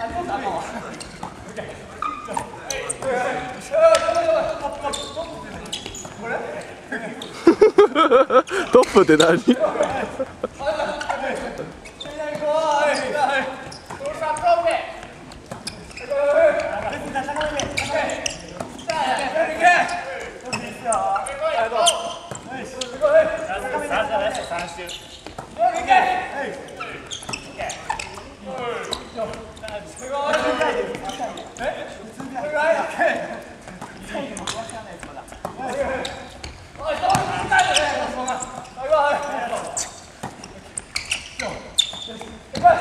あ、そうだ。トップって何？はい。